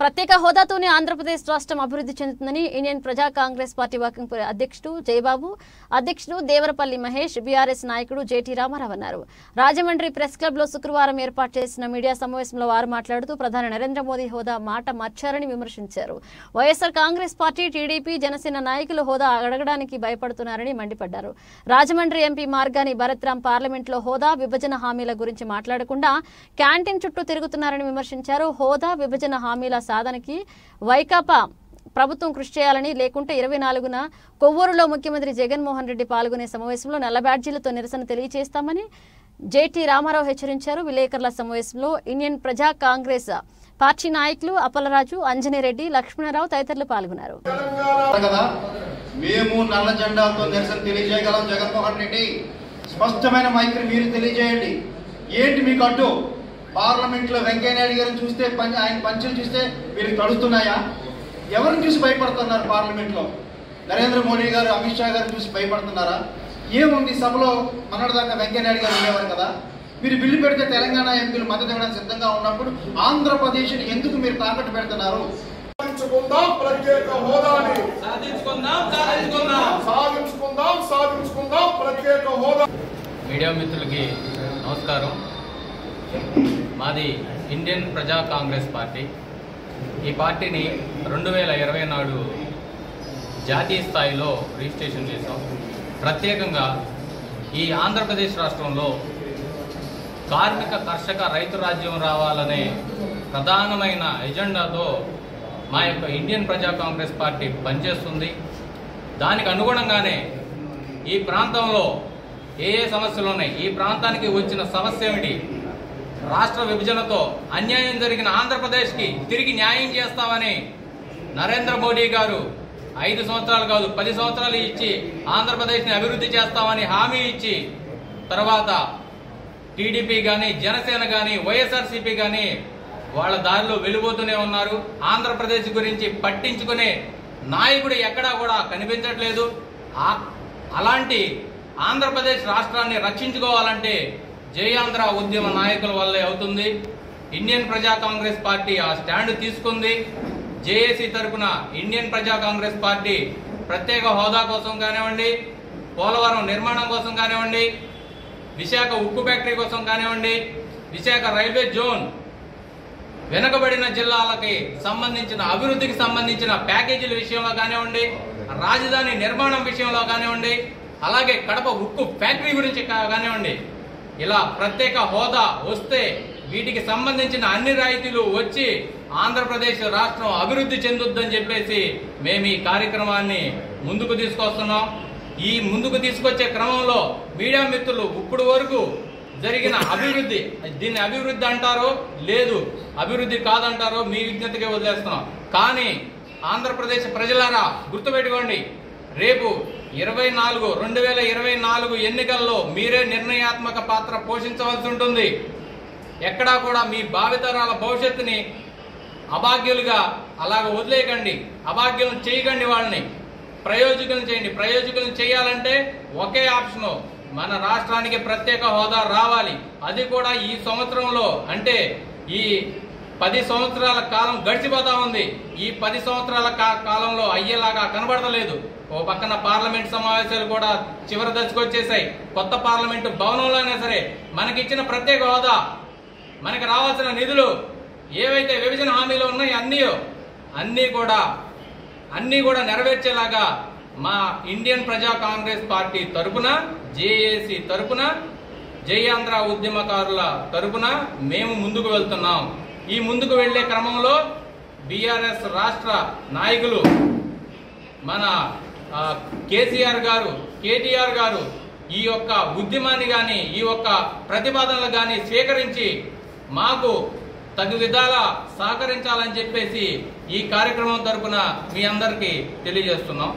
ప్రత్యేక హోదాతోనే ఆంధ్రప్రదేశ్ రాష్ట్రం అభివృద్ధి చెందుతుందని Indian Praja Congress party working అధ్యక్షుడు జయబాబు అధ్యక్షుడు దేవరపల్లి మహేష్ బీఆర్ఎస్ నాయకుడు జేటీ రామారావు అన్నారు. రాజమండ్రి ప్రెస్ క్లబ్లో శుక్రవారం ఏర్పాటు చేసిన మీడియా సమావేశంలో వారు మాట్లాడుతూ ప్రధాని నరేంద్ర మోదీ హోదా మాట మార్చారని విమర్శించారు. YSR Congress party TDP Janasena నాయకులు హోదా అడగడానికి భయపడుతున్నారని మండిపడ్డారు. రాజమండ్రి ఎంపీ మార్గాని భరత్రామ్ పార్లమెంట్లో హోదా విభజన హామీల గురించి మాట్లాడకుండా క్యాంటీన్ చుట్టూ తిరుగుతున్నారని విమర్శించారు. హోదా విభజన హామీల సాధనకి వైకాపా ప్రభుత్వం కృషి చేయాలని లేకుంటే ఇరవై నాలుగున కొవ్వూరులో ముఖ్యమంత్రి జగన్మోహన్ రెడ్డి పాల్గొనే సమావేశంలో నల్ల బ్యాడ్జీలతో నిరసన తెలియజేస్తామని జేటీ రామారావు హెచ్చరించారు. విలేకరుల సమావేశంలో ఇండియన్ ప్రజా కాంగ్రెస్ పార్టీ నాయకులు అప్పలరాజు అంజనీరెడ్డి లక్ష్మణరావు తదితరులు పాల్గొన్నారు. మేము నల్ల జెండాతో నిరసన తెలియజేయగలం జగన్మోహన్ రెడ్డి. స్పష్టమైన మైత్రి మీరు తెలియజేయండి. ఏంటి మీకు అడ్డు పార్లమెంట్లో వెంకయ్యనాయుడు గారిని చూస్తే పం- ఆయన పంచులు చూస్తే మీరు తడుస్తున్నాయా? ఎవరిని చూసి భయపడుతున్నారు పార్లమెంట్లో నరేంద్ర మోడీ గారు అమిత్ షా గారిని చూసి భయపడుతున్నారా? ఏముంది? సభలో మొన్నటిదాకా వెంకయ్యనాయుడు గారు ఉండేవారు కదా. మీరు బిల్లు పెడితే తెలంగాణ ఎంపీలు మద్దతు ఇవ్వడానికి సిద్ధంగా ఉన్నప్పుడు ఆంధ్రప్రదేశ్ని ఎందుకు మీరు తాకట్టు పెడుతున్నారు? సాధించుకుందాం ప్రత్యేక హోదాని. సాధించుకుందాం సాధించుకుందాం. సాధించుకుందాం సాధించుకుందాం ప్రత్యేక హోదా. మీడియా మిత్రులకి నమస్కారం. మాది ఇండియన్ ప్రజా కాంగ్రెస్ పార్టీ. ఈ పార్టీని రెండు వేల ఇరవై నాడు జాతీయ స్థాయిలో రిజిస్ట్రేషన్ చేశాం. ప్రత్యేకంగా ఈ ఆంధ్రప్రదేశ్ రాష్ట్రంలో కార్మిక కర్షక రైతు రాజ్యం రావాలనే ప్రధానమైన ఎజెండాతో మా యొక్క ఇండియన్ ప్రజా కాంగ్రెస్ పార్టీ పనిచేస్తుంది. దానికి అనుగుణంగానే ఈ ప్రాంతంలో ఏ ఏ సమస్యలు ఉన్నాయి ఈ ప్రాంతానికి వచ్చిన సమస్య ఏమిటి రాష్ట్ర విభజనతో అన్యాయం జరిగిన ఆంధ్రప్రదేశ్కి తిరిగి న్యాయం చేస్తామని నరేంద్ర మోడీ గారు ఐదు సంవత్సరాలు కాదు పది సంవత్సరాలు ఇచ్చి ఆంధ్రప్రదేశ్ని అభివృద్ధి చేస్తామని హామీ ఇచ్చి తర్వాత టీడీపీ కానీ జనసేన కానీ వైఎస్ఆర్సీపీ కానీ వాళ్ళ దారిలో వెళ్ళిపోతూనే ఉన్నారు. ఆంధ్రప్రదేశ్ గురించి పట్టించుకునే నాయకుడు ఎక్కడా కూడా కనిపించట్లేదు. అలాంటి ఆంధ్రప్రదేశ్ రాష్ట్రాన్ని రక్షించుకోవాలంటే జయాంధ్ర ఉద్యమ నాయకుల వల్లే అవుతుంది. ఇండియన్ ప్రజా కాంగ్రెస్ పార్టీ ఆ స్టాండ్ తీసుకుంది. జేఏసీ తరపున ఇండియన్ ప్రజా కాంగ్రెస్ పార్టీ ప్రత్యేక హోదా కోసం కానివ్వండి పోలవరం నిర్మాణం కోసం కానివ్వండి విశాఖ ఉక్కు ఫ్యాక్టరీ కోసం కానివ్వండి విశాఖ రైల్వే జోన్ వెనుకబడిన జిల్లాలకి సంబంధించిన అభివృద్ధికి సంబంధించిన ప్యాకేజీల విషయంలో కానివ్వండి రాజధాని నిర్మాణం విషయంలో కానివ్వండి అలాగే కడప ఉక్కు ఫ్యాక్టరీ గురించి కానివ్వండి ఇలా ప్రత్యేక హోదా వస్తే వీటికి సంబంధించిన అన్ని రాయితీలు వచ్చి ఆంధ్రప్రదేశ్ రాష్ట్రం అభివృద్ధి చెందుద్దని చెప్పేసి మేము ఈ కార్యక్రమాన్ని ముందుకు తీసుకొస్తున్నాం. ఈ ముందుకు తీసుకొచ్చే క్రమంలో మీడియా మిత్రులు ఇప్పుడు వరకు జరిగిన అభివృద్ధి దీన్ని అభివృద్ధి అంటారో లేదు అభివృద్ధి కాదంటారో మీ విజ్ఞతకే వదిలేస్తున్నాం. కానీ ఆంధ్రప్రదేశ్ ప్రజలారా గుర్తుపెట్టుకోండి రేపు ఇరవై నాలుగు రెండు వేల ఇరవై నాలుగు ఎన్నికల్లో మీరే నిర్ణయాత్మక పాత్ర పోషించవలసి ఉంటుంది. ఎక్కడా కూడా మీ భావితరాల భవిష్యత్తుని అభాగ్యులుగా అలాగ వదిలేయకండి. అభాగ్యులను చేయకండి వాళ్ళని. ప్రయోజకులను చేయండి. ప్రయోజకులను చేయాలంటే ఒకే ఆప్షన్. మన రాష్ట్రానికి ప్రత్యేక హోదా రావాలి. అది కూడా ఈ సంవత్సరంలో అంటే ఈ పది సంవత్సరాల కాలం గడిచిపోతా ఉంది. ఈ పది సంవత్సరాల కాలంలో అయ్యేలాగా కనబడతలేదు. ఓ పక్కన పార్లమెంట్ సమావేశాలు కూడా చివరి దశకు వచ్చేసాయి. కొత్త పార్లమెంటు భవనంలోనే సరే మనకిచ్చిన ప్రత్యేక హోదా మనకి రావాల్సిన నిధులు ఏవైతే విభజన హామీలు ఉన్నాయో అన్నీ అన్నీ కూడా అన్నీ కూడా నెరవేర్చేలాగా మా ఇండియన్ ప్రజా కాంగ్రెస్ పార్టీ తరపున జేఏసీ తరపున జయాంధ్ర ఉద్యమకారుల తరపున మేము ముందుకు వెళ్తున్నాం. ఈ ముందుకు వెళ్ళే క్రమంలో బీఆర్ఎస్ రాష్ట్ర నాయకులు మన కేసీఆర్ గారు కేటీఆర్ గారు ఈ యొక్క ఉద్యమాన్ని కానీ ఈ యొక్క ప్రతిపాదనలు కానీ స్వీకరించి మాకు తగు విధాల సహకరించాలని చెప్పేసి ఈ కార్యక్రమం తరపున మీ అందరికీ తెలియజేస్తున్నాం.